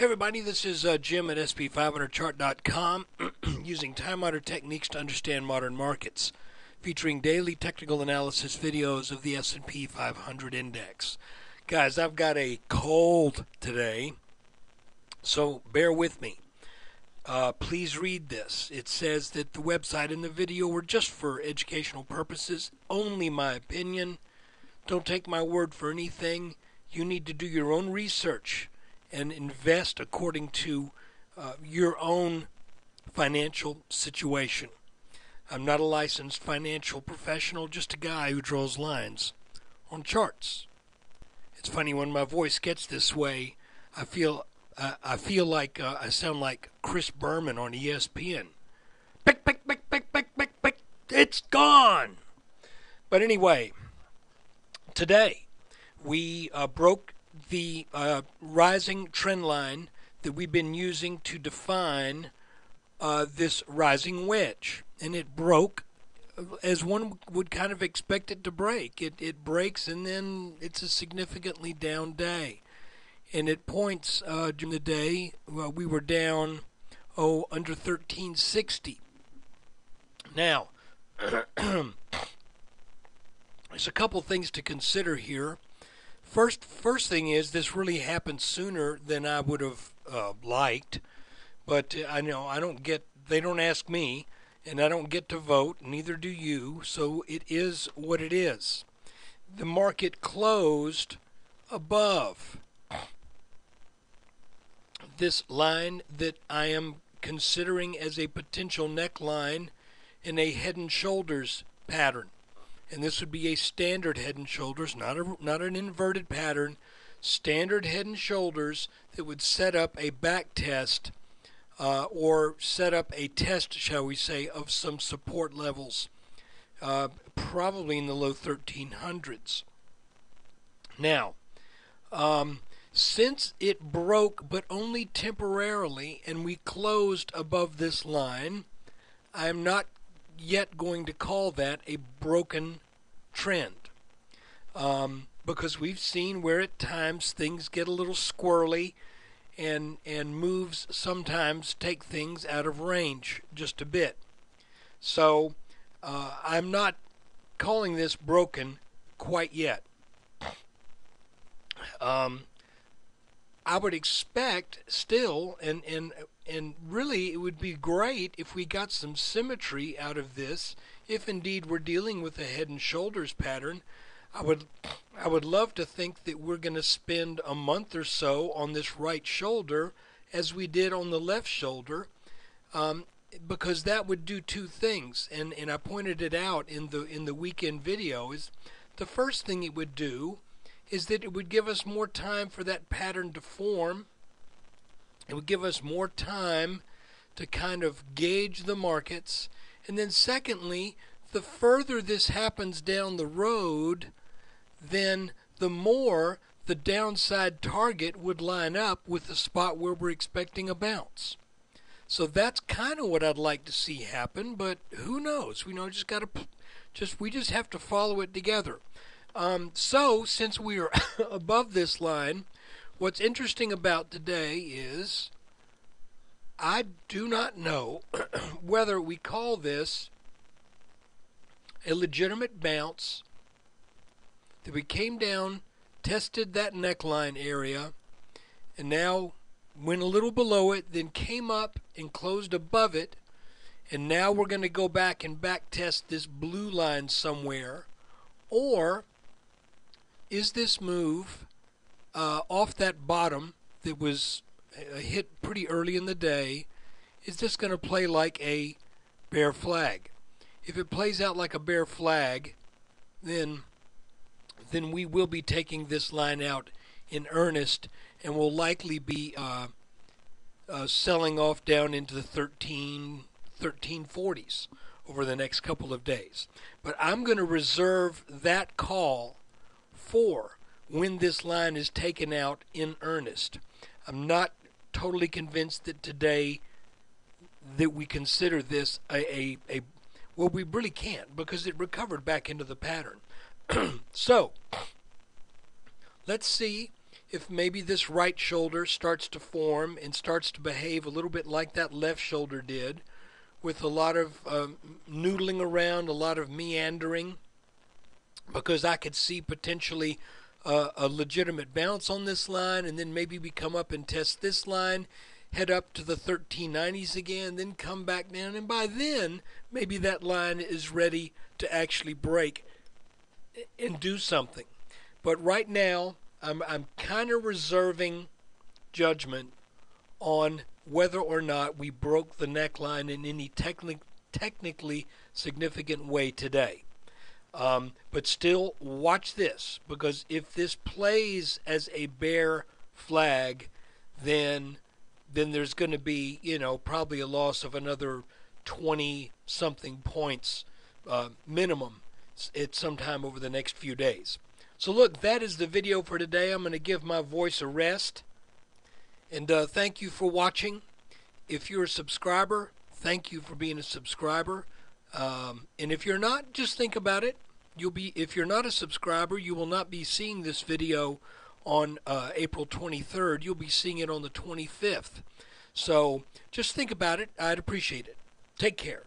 Hey everybody, this is uh, Jim at SP500chart.com using time honored techniques to understand modern markets, featuring daily technical analysis videos of the S&P 500 index. Guys, I've got a cold today, so bear with me. Uh, please read this. It says that the website and the video were just for educational purposes, only my opinion. Don't take my word for anything. You need to do your own research and invest according to uh, your own financial situation. I'm not a licensed financial professional, just a guy who draws lines on charts. It's funny when my voice gets this way, I feel uh, I feel like uh, I sound like Chris Berman on ESPN. Pick, pick, pick, pick, pick, pick, pick. It's gone. But anyway, today we uh, broke the uh, rising trend line that we've been using to define uh, this rising wedge. And it broke as one would kind of expect it to break. It, it breaks and then it's a significantly down day. And at points uh, during the day, well, we were down, oh, under 1360. Now, there's a couple things to consider here. First, first thing is this really happened sooner than I would have uh, liked, but I know I don't get. They don't ask me, and I don't get to vote. Neither do you. So it is what it is. The market closed above this line that I am considering as a potential neckline in a head and shoulders pattern and this would be a standard head and shoulders, not a not an inverted pattern, standard head and shoulders that would set up a back test uh, or set up a test, shall we say, of some support levels, uh, probably in the low 1300s. Now, um, since it broke, but only temporarily, and we closed above this line, I'm not yet going to call that a broken trend. Um, because we've seen where at times things get a little squirrely and and moves sometimes take things out of range just a bit. So uh, I'm not calling this broken quite yet. Um, I would expect still, and, and and really, it would be great if we got some symmetry out of this. If indeed we're dealing with a head and shoulders pattern, I would, I would love to think that we're going to spend a month or so on this right shoulder, as we did on the left shoulder, um, because that would do two things. And and I pointed it out in the in the weekend video. Is the first thing it would do is that it would give us more time for that pattern to form it would give us more time to kind of gauge the markets. And then, secondly, the further this happens down the road, then the more the downside target would line up with the spot where we're expecting a bounce. So that's kind of what I'd like to see happen, but who knows? We know just got to just we just have to follow it together. Um, so since we are above this line, What's interesting about today is I do not know whether we call this a legitimate bounce that we came down, tested that neckline area, and now went a little below it, then came up and closed above it, and now we're going to go back and back test this blue line somewhere. Or is this move uh, off that bottom that was uh, hit pretty early in the day is just going to play like a bear flag. If it plays out like a bear flag, then then we will be taking this line out in earnest and will likely be uh, uh, selling off down into the 13 1340s over the next couple of days. But I'm going to reserve that call for when this line is taken out in earnest. I'm not totally convinced that today that we consider this a, a, a well we really can't because it recovered back into the pattern. so let's see if maybe this right shoulder starts to form and starts to behave a little bit like that left shoulder did, with a lot of um, noodling around, a lot of meandering, because I could see potentially uh, a legitimate bounce on this line, and then maybe we come up and test this line, head up to the 1390s again, then come back down, and by then maybe that line is ready to actually break and do something. But right now, I'm, I'm kind of reserving judgment on whether or not we broke the neckline in any techni- technically significant way today. Um, but still, watch this because if this plays as a bear flag, then then there's going to be you know probably a loss of another 20 something points uh, minimum at some time over the next few days. So look, that is the video for today. I'm going to give my voice a rest. And uh, thank you for watching. If you're a subscriber, thank you for being a subscriber. Um, and if you're not, just think about it. You'll be if you're not a subscriber, you will not be seeing this video on uh, April 23rd. You'll be seeing it on the 25th. So just think about it. I'd appreciate it. Take care.